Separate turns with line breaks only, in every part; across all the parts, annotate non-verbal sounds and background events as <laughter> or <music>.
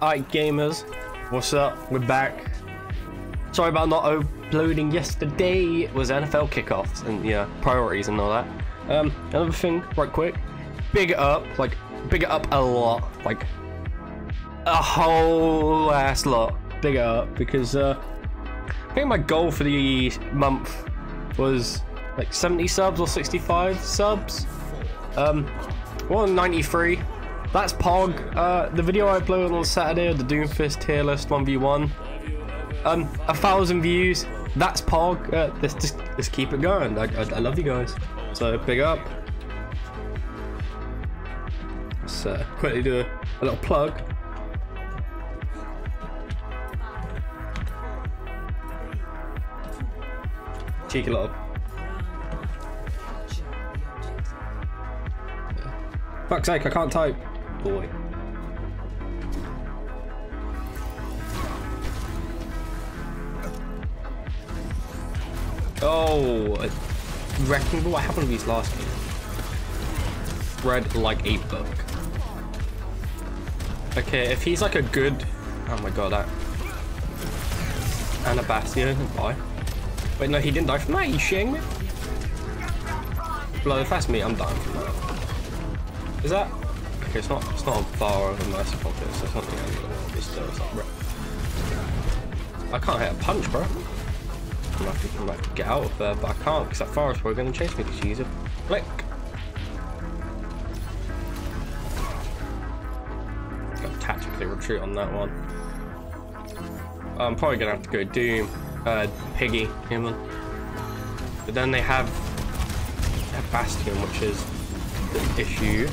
Alright, gamers, what's up? We're back. Sorry about not uploading yesterday. It was NFL kickoffs and yeah, priorities and all that. Um, another thing, right quick, big it up, like big it up a lot, like a whole ass lot, big it up because uh, I think my goal for the month was like 70 subs or 65 subs. Um, 193. That's Pog. Uh, the video I uploaded on Saturday of the Doomfist tier list 1v1. Um, a thousand views. That's Pog. Uh, let's just let's keep it going. I, I, I love you guys. So big up. Let's uh, quickly do a, a little plug. Cheeky little Fuck's sake, I can't type. Boy. Oh, Wrecking Ball. What happened to these last game? Read like a book. Okay, if he's like a good. Oh my god, that. Anabastia, bye. Wait, no, he didn't die from that. Are you shitting me? Blood, if that's me, I'm dying from that. Is that? Okay, it's not. It's not a bar of a nice pocket. So it's not the end of the world. I can't hit a punch, bro. I'm gonna, have to, I'm gonna have to get out of there, but I can't because that forest we're gonna chase me because she's a flick. Got to tactically retreat on that one. I'm probably gonna have to go Doom, uh, Piggy, human. But then they have, have Bastion, which is the issue.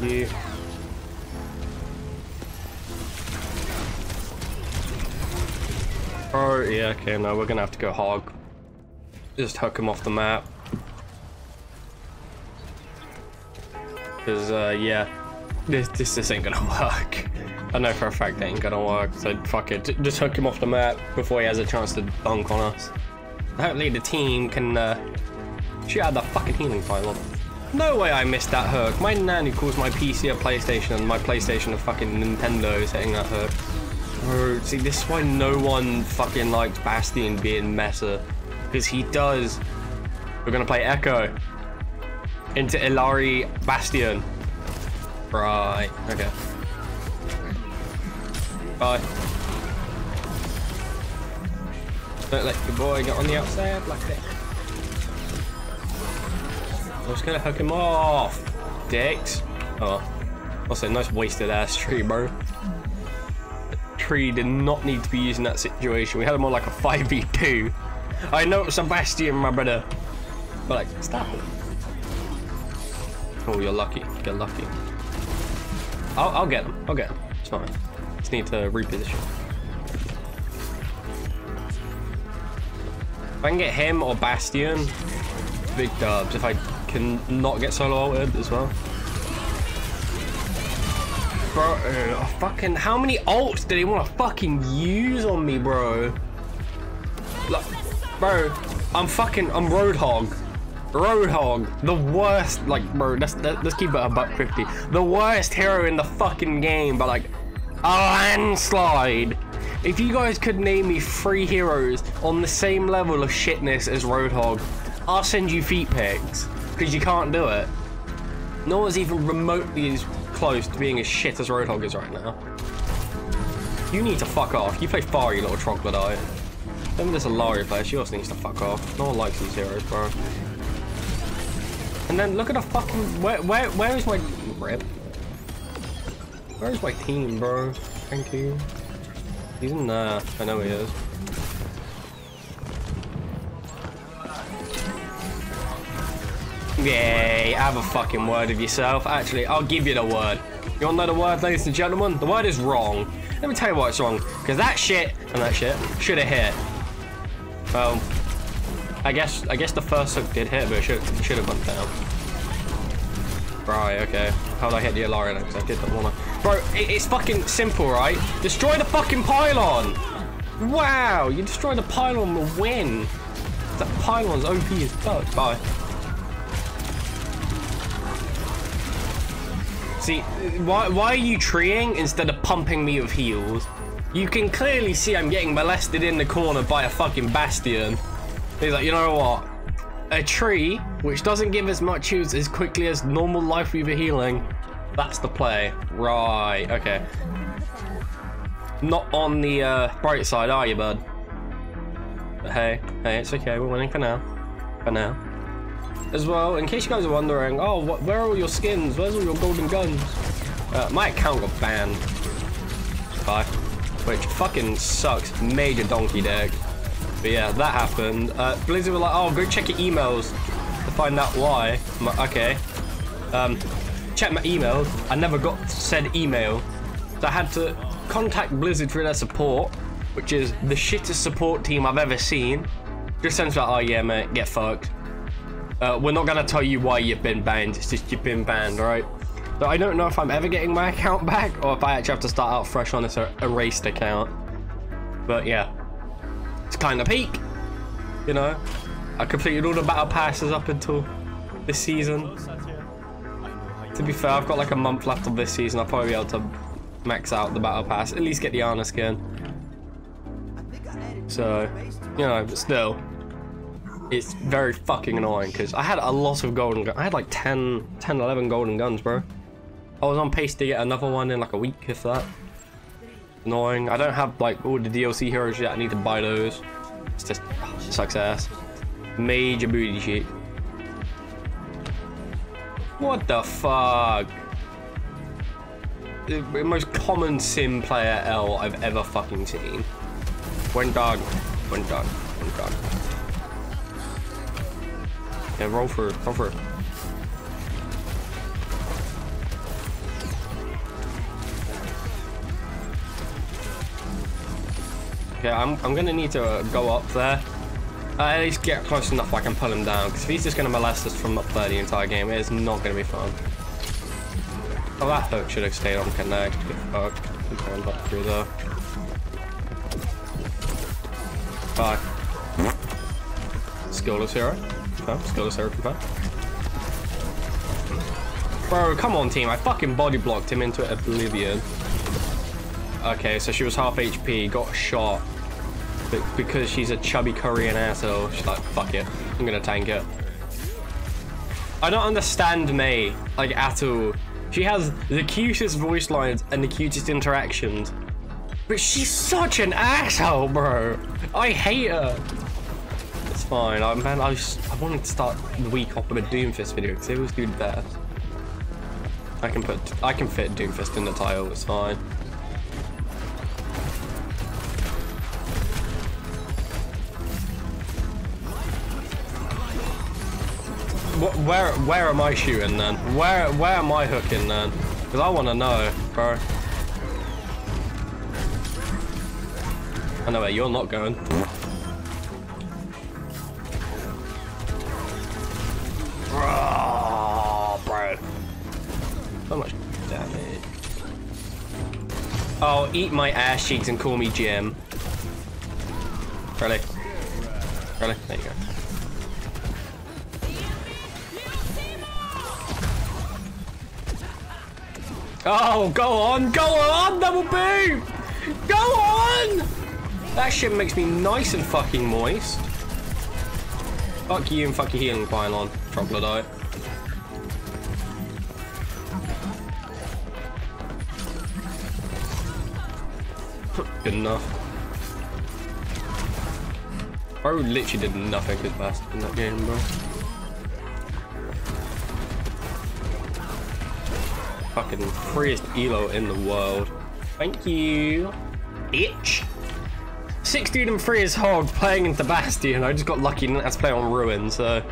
You. Oh, yeah, okay, no, we're gonna have to go hog. Just hook him off the map. Because, uh, yeah, this, this, this ain't gonna <laughs> work. I know for a fact that ain't gonna work, so fuck it. Just hook him off the map before he has a chance to dunk on us. Hopefully the team can, uh, shoot out the fucking healing pylon. No way I missed that hook. My nanny calls my PC a PlayStation and my PlayStation a fucking Nintendo is hitting that hook. Bro, see, this is why no one fucking likes Bastion being meta. Because he does. We're gonna play Echo. Into Illari Bastion. Right, okay. Bye. Don't let your boy get on the outside like that. I was gonna hook him off. Dicks. Oh. Also, nice wasted ass tree, bro tree did not need to be used in that situation. We had him on like a 5v2. I know Sebastian, my brother. But like, stop it. Oh, you're lucky. Get lucky. I'll, I'll get him. I'll get him. It's fine. Just need to reposition. If I can get him or Bastion, big dubs. If I can not get solo ulted as well. Bro, uh, fucking, how many ults did he want to fucking use on me, bro? Like, bro, I'm fucking, I'm Roadhog. Roadhog, the worst, like, bro, let's, let's keep it a buck 50. The worst hero in the fucking game, but like, a landslide. If you guys could name me three heroes on the same level of shitness as Roadhog, I'll send you feet pics, because you can't do it. No one's even remotely as close to being as shit as Roadhog is right now. You need to fuck off. You play Pharah, you little troglodyte. Then there's a Larry player, she also needs to fuck off. No one likes these heroes, bro. And then look at the fucking... Where, where, where is my... Rip. Where is my team, bro? Thank you. He's in there. I know he is. Yay, have a fucking word of yourself. Actually, I'll give you the word. You want to know the word, ladies and gentlemen? The word is wrong. Let me tell you why it's wrong. Because that shit and that shit should have hit. Well, I guess I guess the first hook did hit, but it should should have went down. Right, okay. How did I hit the Ilaria? Because I did want to. Bro, it, it's fucking simple, right? Destroy the fucking pylon! Wow, you destroy the pylon will win. That pylon's OP as fuck. Bye. See, why, why are you treeing instead of pumping me with heals? You can clearly see I'm getting molested in the corner by a fucking Bastion. He's like, you know what? A tree, which doesn't give as much use as quickly as normal Lifeweaver healing, that's the play. Right, okay. Not on the uh, bright side, are you, bud? But hey, hey, it's okay. We're winning for now. For now. As well, in case you guys are wondering, oh, what, where are all your skins? Where's all your golden guns? Uh, my account got banned. Bye. Which fucking sucks. Major donkey dick. But yeah, that happened. Uh, Blizzard were like, oh, go check your emails to find out why. Okay. Um, check my emails. I never got said email. So I had to contact Blizzard for their support, which is the shittest support team I've ever seen. Just sends like, oh yeah, mate, get fucked. Uh, we're not gonna tell you why you've been banned. It's just you've been banned, right? So I don't know if I'm ever getting my <laughs> account back or if I actually have to start out fresh on this er, erased account. But yeah, it's kind of peak. You know, I completed all the battle passes up until this season. To be fair, I've got like a month left of this season. I'll probably be able to max out the battle pass, at least get the Ana skin. So, you know, but still, it's very fucking annoying because I had a lot of golden I had like 10, 10, 11 golden guns, bro. I was on pace to get another one in like a week, if that. Annoying. I don't have like all the DLC heroes yet. I need to buy those. It's just oh, success. Major booty shit. What the fuck? The most common sim player L I've ever fucking seen. Went dog. Went dog. Went dog. Yeah, roll for roll Okay, I'm, I'm gonna need to go up there. Uh, at least get close enough I can pull him down. Because if he's just gonna molest us from up there the entire game, it is not gonna be fun. Oh, that hook should have stayed on connect. Get fucked. Going back through there. Bye. Skillless hero. Oh, skillless hero confirmed. Bro, come on team. I fucking body blocked him into oblivion. Okay, so she was half HP, got shot. But because she's a chubby Korean asshole, she's like, fuck it. I'm gonna tank it. I don't understand Mei, like, at all. She has the cutest voice lines and the cutest interactions. But she's such an asshole, bro. I hate her. It's fine. I, man, I, just, I wanted to start the week off with a Doomfist video because it was doing best. I can put, I can fit Doomfist in the title. It's fine. where where am I shooting then? Where where am I hooking then? Because I want to know, bro. I know where you're not going. So much damage. Oh, eat my ass cheeks and call me Jim. Really? Really? There you go. Oh, go on, go on, double boom! Go on! That shit makes me nice and fucking moist. Fuck you and fuck your healing pylon, troglodyte. Good enough. Bro literally did nothing this best in that game, bro. fucking freest elo in the world. Thank you, bitch. Six dude and free as hog playing into Bastion. I just got lucky and that's play on Ruin, so.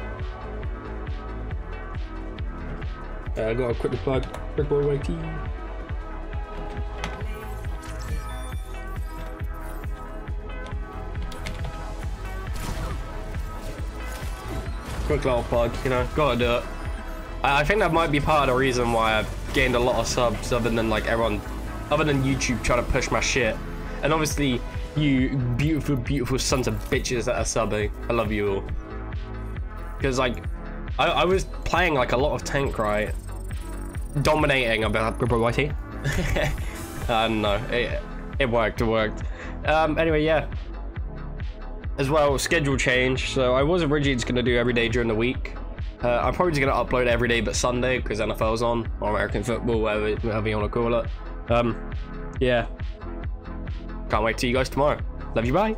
Uh, I got a quick plug. Quick boy white Quick little plug, you know, gotta do it. I think that might be part of the reason why I've gained a lot of subs other than like everyone, other than YouTube trying to push my shit. And obviously, you beautiful, beautiful sons of bitches that are subbing. I love you all. Because like, I, I was playing like a lot of tank, right? dominating. Like, bro, why he? uh, no, it, it worked, it worked. Um, anyway, yeah. As well, schedule change. So I was originally just going to do every day during the week. Uh, I'm probably just going to upload every day but Sunday because NFL's on, or American football, whatever, whatever you want to call it. Um, yeah. Can't wait to see you guys tomorrow. Love you, bye.